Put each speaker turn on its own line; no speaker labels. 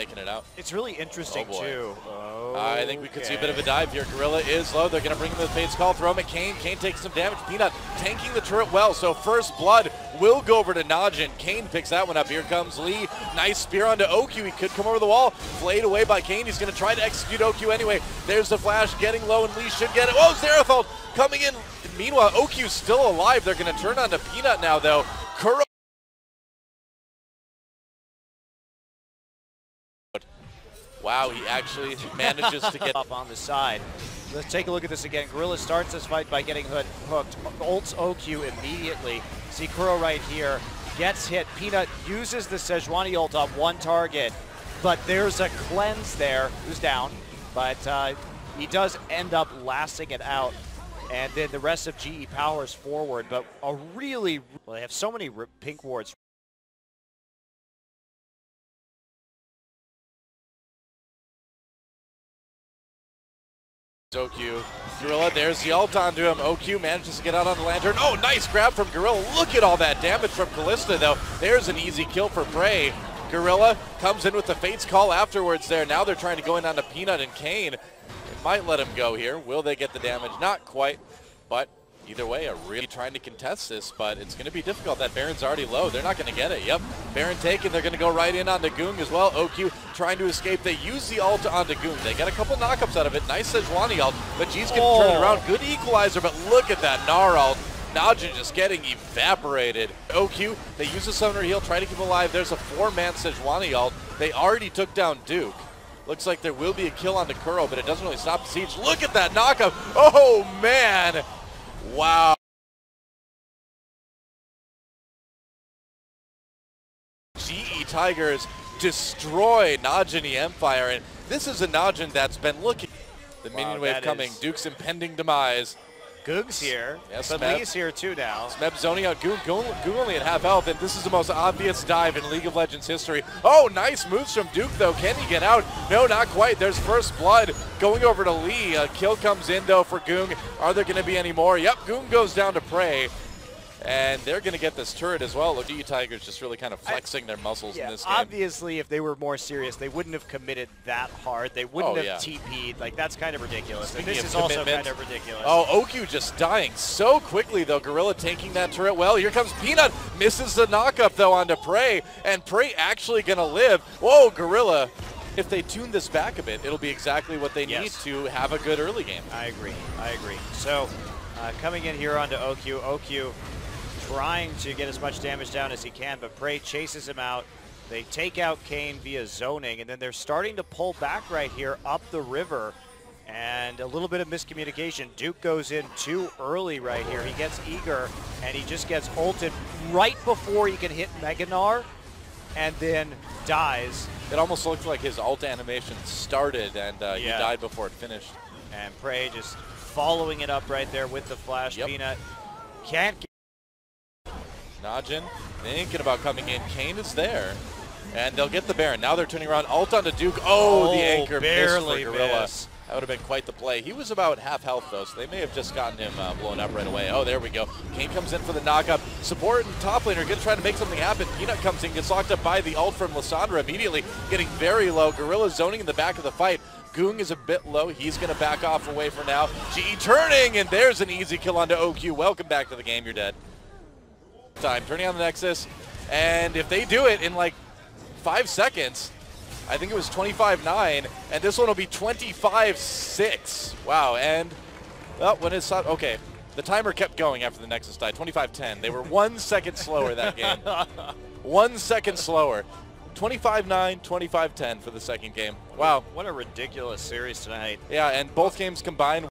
making it out.
It's really interesting
Oh,
too.
I think we could see a bit of a dive here. Gorilla is low. They're going to bring him to the Fates call. Throw him at Kane. Kane takes some damage. Peanut tanking the turret well. So first blood will go over to Najin. Kane picks that one up. Here comes Lee. Nice spear onto Ohq. He could come over the wall. Flayed away by Kane. He's going to try to execute Ohq anyway. There's the flash getting low, and Lee should get it. Oh, Zerathald coming in. Meanwhile, Ohq's still alive. They're going to turn on to Peanut now, though. Kuro Wow, he actually manages to get
up on the side. Let's take a look at this again. Gorilla starts this fight by getting hood, hooked. Ults Ohq immediately. See Kuro right here. Gets hit. Peanut uses the Sejuani ult on one target, but there's a cleanse there. Who's down? But uh, he does end up lasting it out. And then the rest of GE powers forward. But a really, well, they have so many pink wards
Ohq. Gorilla, there's the ult onto him. Ohq manages to get out on the lantern. Oh, nice grab from Gorilla. Look at all that damage from Kalista, though. There's an easy kill for PraY. Gorilla comes in with the Fates call afterwards there. Now they're trying to go in on the Peanut and Kane. It might let him go here. Will they get the damage? Not quite, but either way, are really trying to contest this, but it's going to be difficult. That Baron's already low. They're not going to get it. Yep, Baron taken. They're going to go right in on the Ggoong as well. Ohq trying to escape. They use the ult on the Ggoong. They get a couple knockups out of it. Nice Sejuani ult, but G's going to turn it
Oh.
around. Good equalizer, but look at that Gnar ult. Najin just getting evaporated. Ohq, they use the Summoner Heal, try to keep alive. There's a four-man Sejuani ult. They already took down Duke. Looks like there will be a kill on the Kuro, but it doesn't really stop the siege. Look at that knockup. Oh, man. Wow. GE Tigers destroy Najin the Empire, and this is a Najin that's been looking. The
Wow,
minion wave coming.
is-
Duke's impending demise.
Goog's here,
Yes,
but
Meb.
Lee's here too now.
Smeb zoning out Ggoong, Ggoong, Ggoong only at half health, and this is the most obvious dive in League of Legends history. Oh, nice moves from Duke, though. Can he get out? No, not quite. There's first blood going over to Lee. A kill comes in, though, for Ggoong. Are there going to be any more? Yep, Ggoong goes down to PraY. And they're going to get this turret as well. GE Tigers just really kind of flexing their muscles in this game.
obviously, if they were more serious, they wouldn't have committed that hard. They wouldn't
Oh,
have
yeah.
TP'd. Like, that's kind of ridiculous.
Speaking
and this is also kind of ridiculous.
Oh, Ohq just dying so quickly, though. Gorilla tanking that turret well. Here comes Peanut. Misses the knockup, though, onto PraY. And PraY actually going to live. Whoa, Gorilla. If they tune this back a bit, it'll be exactly what they need to have a good early game.
I agree. I agree. So, uh, coming in here onto Ohq. Ohq trying to get as much damage down as he can, but PraY chases him out. They take out Kane via zoning, and then they're starting to pull back right here up the river. And a little bit of miscommunication. Duke goes in too early right here. He gets eager, and he just gets ulted right before he can hit Mega Gnar, and then dies.
It almost looked like his ult animation started and uh, he died before it finished.
And PraY just following it up right there with the flash.
Yep.
Peanut can't
Najin thinking about coming in. Kane is there. And they'll get the Baron. Now they're turning around. Ult onto Duke. Oh,
Oh,
the anchor
barely
missed Gorilla.
missed.
That would have been quite the play. He was about half health, though, so they may have just gotten him uh, blown up right away. Oh, there we go. Kane comes in for the knockup. Support and top laner are going to try to make something happen. Peanut comes in, gets locked up by the ult from Lissandra immediately, getting very low. Gorilla zoning in the back of the fight. Ggoong is a bit low. He's going to back off away for now. GE turning, and there's an easy kill onto Ohq. Welcome back to the game. You're dead time, turning on the Nexus, and if they do it in like five seconds, I think it was 25-9, and this one will be 25-6. Wow, and well, when it's not, okay, the timer kept going after the Nexus died, 25-10. They were one second slower that game. one second slower. 25-9, 25-10 for the second game. Wow.
What a ridiculous series tonight.
Yeah, and both games combined